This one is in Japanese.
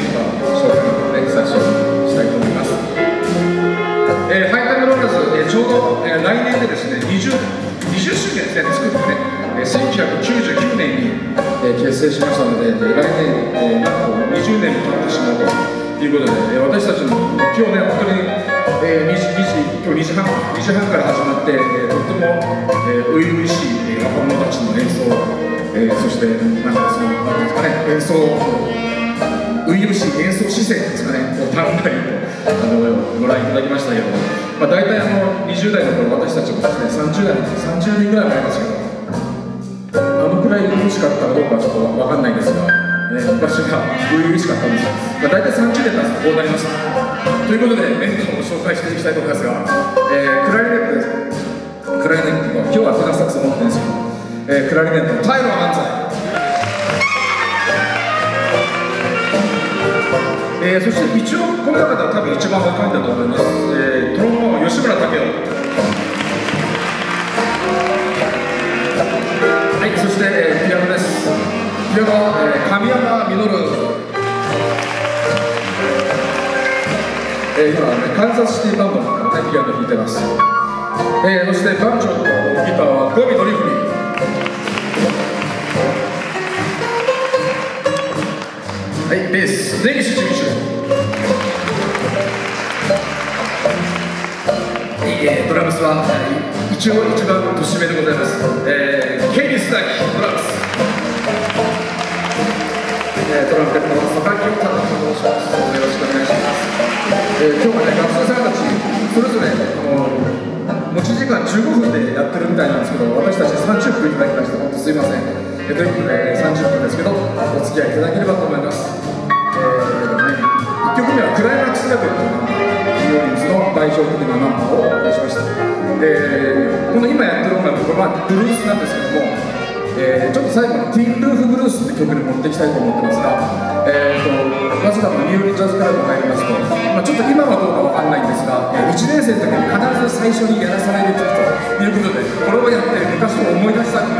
センター紹介の方でしたいと思います、え、ハイタイローラーズ、え、ちょうど、え、来年でですね 20, 20周年ですね作ってね、えー、1999年に、え、結成しましたので、え、来年、え、なんと20年もなってしまうということで、え、私たちの今日ね本当に、えー、2時今日2時半2時半から始まって、え、とっても初々、しい若者たちの演奏、え、そしてなんかその何ですかね演奏初々しい演奏姿勢ですかね、こうたんまりとあのご覧いただきましたけど、まあ、大体あの20代の頃、私たちもですね30代の、30人ぐらい前ですけど、あのくらい嬉しかったかどうかちょっと分かんないですが、えー昔が初々しかったんですが、まあ、大体30年経つとこうなりました。ということで、メンバーを紹介していきたいと思いますが、えークラリネットです。クラリネット、今日はテナサックス持ってるんですけど、えークラリネット、タえーそして一応この中では多分一番若いんだと思います、えー、トロンボーン吉村武雄。はいそして、えーピアノです。ピアノ、えー神山実。えー今、ね、カンザスシティバンドの、ね、ピアノ弾いてます、えーそしてバンチョンとギターはゴミドリフはい、ベース、根岸純一。はい、えードラムスは、はい一応一番年上でございます。えー、ケイリスダキ、ドラムス。えー、トランペットの佐々木太郎と申します。よろしくお願いします。えー、今日はね、学生さんたち、それぞれ、あの、15分でやってるみたいなんですけど、私たち30分いただきまして、本当すいません。えということで、30分ですけど、お付き合いいただければと思います。えーね、1曲目はクライマックスレベルというナンバー、ニューオリンズの代表的なナンバーをお送りしました。で、この今やってる音楽、これはブルースなんですけども、えーちょっと最後にティンルーフブルースって曲に持っていきたいと思ってますが、えー、とまず多分ニューオーリンズジャズクラブ入りますと、まあ、ちょっと今はどうかわかんないんですが、え1年生の時に必ず最初にやらされる時ということでこれをやって昔を思い出したく